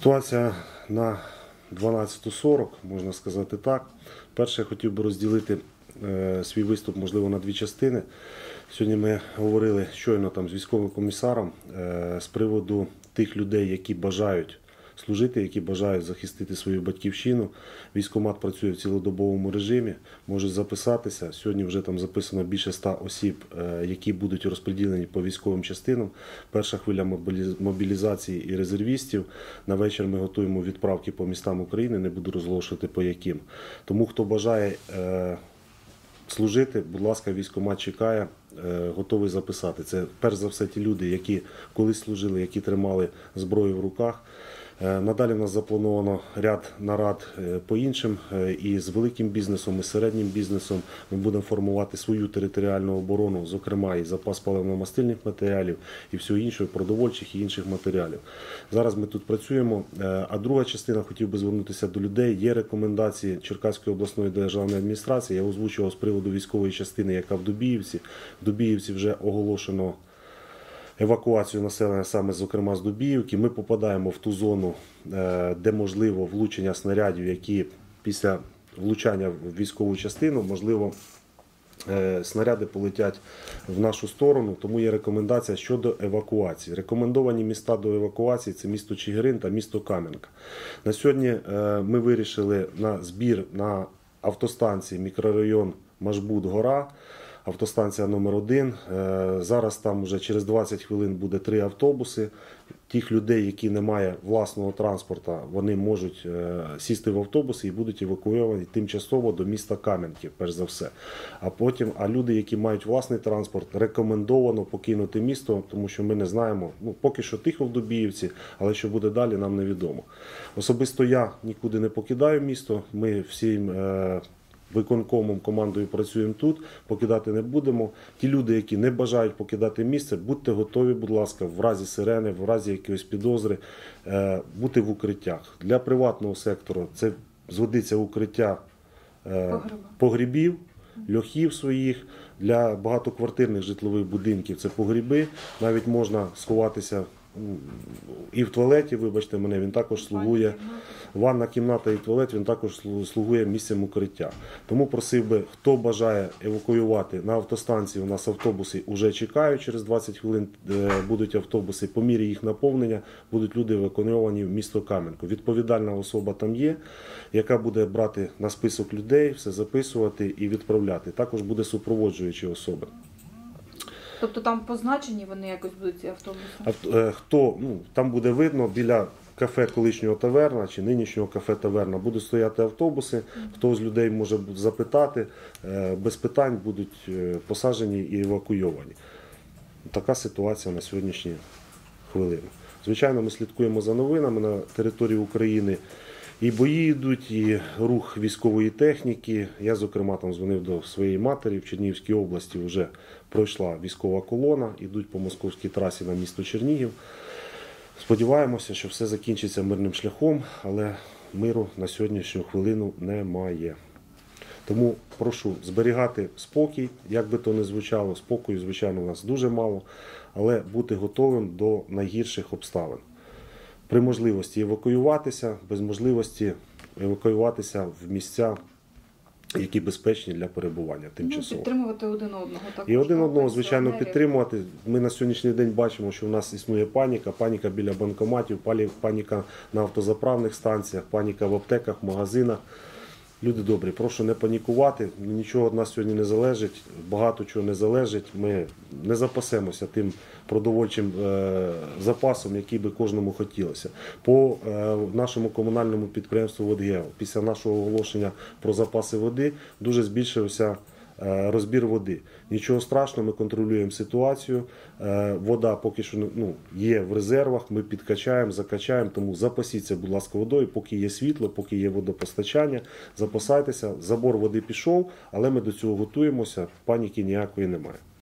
Ситуація на 12.40, можна сказати так. Перше, я хотів би розділити е, свій виступ, можливо, на дві частини. Сьогодні ми говорили щойно там з військовим комісаром е, з приводу тих людей, які бажають служити, які бажають захистити свою батьківщину. Військомат працює в цілодобовому режимі, можуть записатися. Сьогодні вже там записано більше ста осіб, е, які будуть розподілені по військовим частинам. Перша хвиля мобілізації і резервістів. На вечір ми готуємо відправки по містам України. Не буду розголошувати по яким. Тому хто бажає. е, служити, будь ласка, військкомат чекає, е, готовий записати. Це перш за все ті люди, які колись служили, які тримали зброю в руках. Е, Надалі в нас заплановано ряд нарад е, по іншим е, і з великим бізнесом, і з середнім бізнесом. Ми будемо формувати свою територіальну оборону, зокрема і запас паливно-мастильних матеріалів, і всього іншого, продовольчих і інших матеріалів. Зараз ми тут працюємо. А друга частина хотів би звернутися до людей. Є рекомендації Черкаської обласної державної адміністрації. Я озвучував з приводу військової частини, яка в Дубіївці. В Дубіївці вже оголошено евакуацію населення саме зокрема з Дубіївки. Ми попадаємо в ту зону, е, де можливо влучення снарядів, які після влучання в військову частину можливо. е, Снаряди полетять в нашу сторону, тому є рекомендація щодо евакуації. Рекомендовані міста до евакуації це місто Чигирин та місто Кам'янка. На сьогодні е, ми вирішили на збір на автостанції мікрорайон Машбут-Гора автостанція номер 1 Зараз там вже через 20 хвилин буде три автобуси. Тих людей, які не мають власного транспорту, вони можуть е, сісти в автобуси і будуть евакуйовані тимчасово до міста Кам'янки, перш за все. А потім, а люди, які мають власний транспорт, рекомендовано покинути місто, тому що ми не знаємо. Ну поки що тихо в Дубіївці, але що буде далі, нам невідомо. Особисто я нікуди не покидаю місто. Ми всім. Виконкомом командою працюємо тут, покидати не будемо. Ті люди, які не бажають покидати місце, будьте готові, будь ласка, в разі сирени, в разі якоїсь підозри, е, бути в укриттях. Для приватного сектору це зведиться укриття е, погрібів, льохів своїх. Для багатоквартирних житлових будинків це погріби. Навіть можна сховатися і в туалеті, вибачте мене, він також слугує. Ванна кімната і туалет він також слугує місцем укриття. Тому просив би, хто бажає евакуювати на автостанції. У нас автобуси вже чекають. Через 20 хвилин е, будуть автобуси. По мірі їх наповнення будуть люди евакуйовані в місто Кам'янку. Відповідальна особа там є, яка буде брати на список людей, все записувати і відправляти. Також буде супроводжуючі особи. Тобто там позначені вони якось будуть ці автобуси? Авто- е, Хто ну там буде видно біля кафе колишнього таверна чи нинішнього кафе таверна будуть стояти автобуси. Хто з людей може бу- запитати, е, без питань будуть е, посаджені і евакуйовані. Така ситуація на сьогоднішні хвилини. Звичайно, ми слідкуємо за новинами на території України. І бої йдуть, і рух військової техніки. Я, зокрема, там дзвонив до своєї матері в Чернігівській області. Вже пройшла військова колона, ідуть по московській трасі на місто Чернігів. Сподіваємося, що все закінчиться мирним шляхом, але миру на сьогоднішню хвилину немає. Тому прошу зберігати спокій, як би то не звучало, спокою, звичайно, у нас дуже мало, але бути готовим до найгірших обставин. При можливості евакуюватися, без можливості евакуюватися в місця, які безпечні для перебування Ну, тимчасово. підтримувати один одного. також. І один одного, звичайно, підтримувати. Ми на сьогоднішній день бачимо, що в нас існує паніка, паніка біля банкоматів, паніка на автозаправних станціях, паніка в аптеках, магазинах. Люди добрі, прошу не панікувати. Нічого від нас сьогодні не залежить, багато чого не залежить. Ми не запасемося тим продовольчим е, запасом, який би кожному хотілося. По е, нашому комунальному підприємству «Водгео» після нашого оголошення про запаси води дуже збільшився розбір води. Нічого страшного, ми контролюємо ситуацію. Е, Вода поки що ну, є в резервах, ми підкачаємо, закачаємо, тому запасіться, будь ласка, водою, поки є світло, поки є водопостачання, запасайтеся. Забор води пішов, але ми до цього готуємося, паніки ніякої немає.